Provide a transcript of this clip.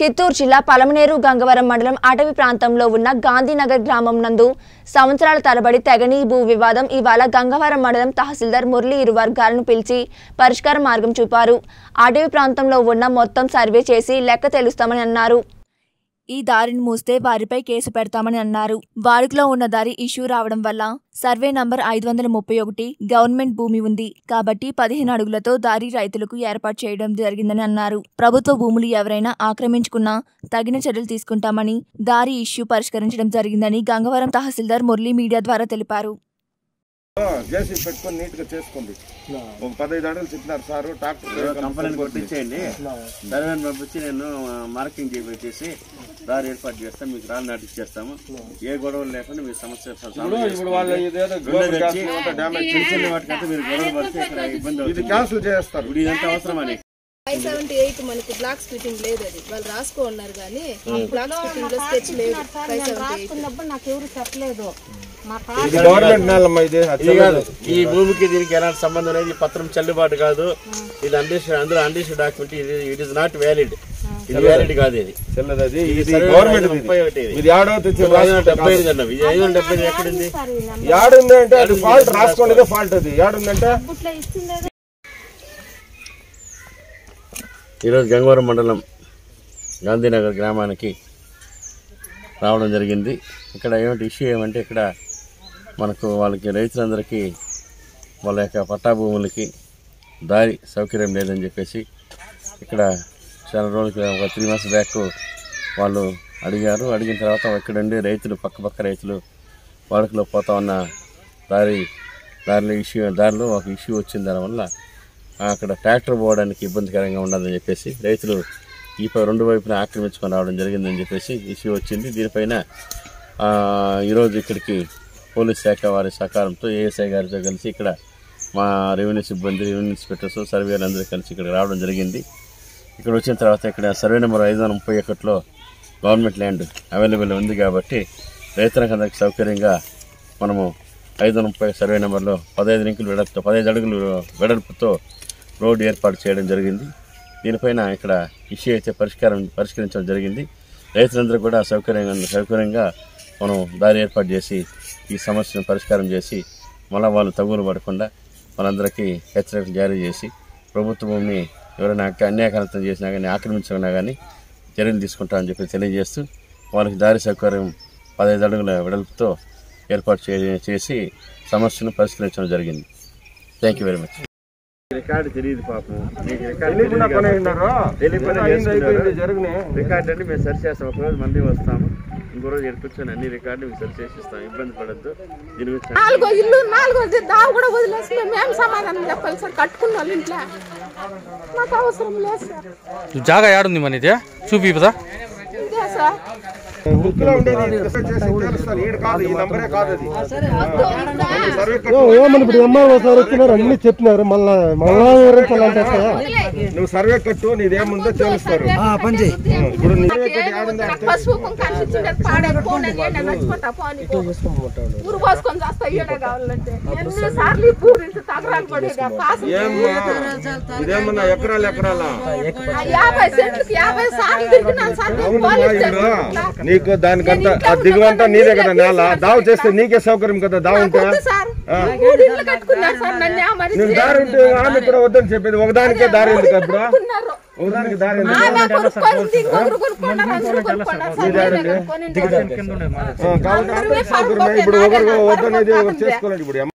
చిత్తూరు జిల్లా పలమనేరు గంగవరం మండలం అటవీ ప్రాంతంలో ఉన్న గాంధీనగర్ గ్రామం నందు సంవత్సరాల తరబడి తెగని భూ వివాదం ఇవాళ గంగవరం మండలం తహసీల్దార్ మురళి ఇరు వర్గాలను పిలిచి పరిష్కార మార్గం చూపారు. అటవీ ప్రాంతంలో ఉన్న మొత్తం సర్వే చేసి లెక్క తెలుస్తామని అన్నారు. ఈ దారిని మూస్తే వారిపై కేసు పెడతామని అన్నారు. వాడుకలో ఉన్న దారి ఇష్యూ రావడం వల్ల సర్వే నంబర్ ఐదు వందల ముప్పై ఒకటి గవర్నమెంట్ భూమి ఉంది. కాబట్టి పదిహేను అడుగులతో దారి రైతులకు ఏర్పాటు చేయడం జరిగిందని అన్నారు. ప్రభుత్వ భూములు ఎవరైనా ఆక్రమించుకున్నా తగిన చర్యలు తీసుకుంటామని దారి ఇష్యూ పరిష్కరించడం జరిగిందని గంగవరం తహసీల్దార్ మురళి మీడియా ద్వారా తెలిపారు. జేసీ పెట్టుకొని నీట్గా చేసుకోండి. ఒక పదహైదు అడుగులు చెప్పినారు సార్ ట్రాక్టర్ కంపెనీని కొట్టించేయండి. సర్వేని పంపించి నేను మార్కింగ్ చేసి దారి ఏర్పాటు చేస్తాను మీకు రాళ్ళు నాటిచ్చేస్తాము. ఏ గొడవలు లేకుండా మీ సమస్య మీరు గొడవలు పడితే ఇక్కడ ఇబ్బంది క్యాన్సిల్ చేస్తారు. ఇప్పుడు ఇదంతా అవసరమని ఫైవ్ సెవెంటీ ఎయిట్ మనకి లేదు అది. వాళ్ళు రాసుకో ఉన్నారు కానీ లో స్కెచ్ లేదు. Five seventy eight. రాసుకున్నప్పుడు నాకు ఎవరు చెప్పలేదు. ఈ భూమికి దీనికి ఎలాంటి సంబంధం లేదు. ఈ పత్రం చెల్లుబాటు కాదు. ఇది అండేషన్ అందులో అండేషన్ డాక్యుమెంట్ ఇది ఇట్ ఇస్ నాట్ వ్యాలిడ్ ఇది వ్యాలిడ్ కాదు ఇది. చెల్లదు అది ఇది సర్వే గవర్నమెంట్ ఐదు ముప్పై ఒకటి ఇది. ఇది ఆడో తెచ్చి ఐదు వందల డెబ్బై ఐదు అన్నాం ఇది ఐదు వందల డెబ్బై ఐదు ఎక్కడుంది? యాడుంది అంటే అది ఫాల్ట్ రాసుకోండి ఫాల్ట్ అది. యాడుందంటే ఇట్లా ఇచ్చిందే ఈరోజు గంగవరం మండలం గాంధీనగర్ గ్రామానికి రావడం జరిగింది. ఇక్కడ ఏమిటి ఇష్యూ ఏమంటే ఇక్కడ మనకు వాళ్ళకి రైతులందరికీ వాళ్ళ యొక్క పట్టా భూములకి దారి సౌకర్యం లేదని చెప్పేసి ఇక్కడ చాలా రోజులు ఒక త్రీ మంత్స్ బ్యాక్ వాళ్ళు అడిగారు. అడిగిన తర్వాత ఇక్కడ రైతులు పక్క పక్క రైతులు వాడుకలో పోతా ఉన్న దారి దారిలో ఇష్యూ దారిలో ఒక ఇష్యూ వచ్చిన దానివల్ల అక్కడ ట్రాక్టర్ పోవడానికి ఇబ్బందికరంగా ఉండదని చెప్పేసి రైతులు ఈ రెండు వైపున ఆక్రమించుకొని రావడం జరిగిందని చెప్పేసి ఇష్యూ వచ్చింది. దీనిపైన ఈరోజు ఇక్కడికి పోలీస్ శాఖ వారి సహకారంతో ఏఎస్ఐ గారితో కలిసి ఇక్కడ మా రెవెన్యూ సిబ్బంది రెవెన్యూ ఇన్స్పెక్టర్స్ సర్వేలు అందరూ కలిసి ఇక్కడ రావడం జరిగింది. ఇక్కడ వచ్చిన తర్వాత ఇక్కడ సర్వే నెంబర్ ఐదు వందల ముప్పై ఒకటిలో గవర్నమెంట్ ల్యాండ్ అవైలబుల్ ఉంది కాబట్టి రైతులకు అందరికి సౌకర్యంగా మనము ఐదు వందల ముప్పై సర్వే నెంబర్లో పదహైదు రింకులు వెడల్పుతో పదహైదు అడుగులు వెడల్పుతో రోడ్డు ఏర్పాటు చేయడం జరిగింది. దీనిపైన ఇక్కడ ఇష్యూ అయితే పరిష్కారం పరిష్కరించడం జరిగింది. రైతులందరూ కూడా సౌకర్యంగా సౌకర్యంగా మనం దారి ఏర్పాటు చేసి ఈ సమస్యను పరిష్కారం చేసి మళ్ళీ వాళ్ళు తగులు పడకుండా మనందరికీ హెచ్చరికలు జారీ చేసి ప్రభుత్వ భూమిని ఎవరైనా అన్యాయకాంతం చేసినా కానీ ఆక్రమించినా కానీ చర్యలు తీసుకుంటామని చెప్పి తెలియజేస్తూ వాళ్ళకి దారి సౌకర్యం పదహైదు అడుగుల వెడల్పుతో ఏర్పాటు చే- చేసి సమస్యను పరిష్కరించడం జరిగింది. Thank you very much record తెలియదు పాపం. మీకు రికార్డు రికార్డు అంటే మేము సరి చేస్తాం. ఒకరోజు మళ్ళీ వస్తాము. ఇంకో రోజు ఎడుకొచ్చాను అన్ని రికార్డు మీకు సరి చేసి ఇస్తాం ఇబ్బంది పడద్దు. దీని గురించి నాలుగో ఇల్లు నాలుగో దావు కూడా వదిలేసి మేము సమాధానం చెప్పాలి సార్. కట్టుకున్న వాళ్ళు ఇంట్లో. మాకు అవసరం లేదు సార్ జాగా ఏడుంది మన ఇది చూపి పదా ఇదే సార్ బుక్లో ఉండేది రిసెర్చ్ చేసి తెలుస్తారు ఈడు కాదు ఈ నంబరే కాదు అది. సర్వే ఏమని ఇప్పుడు ఎంఆర్ఓ సార్ వచ్చినారు అన్ని చెప్పినారు. మళ్ళా మళ్ళా వివరించాలంటే? నువ్వు సర్వే కట్టు నీదేముందో తెలుస్తారు ఇప్పుడు ఇదేమన్నా ఎకరాలు ఎకరాలా? ఆ యాభై సెంట్లకి యాభై సార్లు తిరిగినాను సార్ నీకు దానికంతా ఆ దిగువంతా నీదే కదా నేల? దావు చేస్తే నీకే సౌకర్యం కదా దావు ఉంటే? నువ్వు దారి ఉంటే ఆమె కూడా వద్దని చెప్పేది. ఒకదానికే దారి ఇప్పుడు కట్టుకున్నారు. ఒకదానికి దారి అందరూ కాబట్టి ఇప్పుడు ఒకరు వద్దనేది చేసుకోలేదు ఇప్పుడు.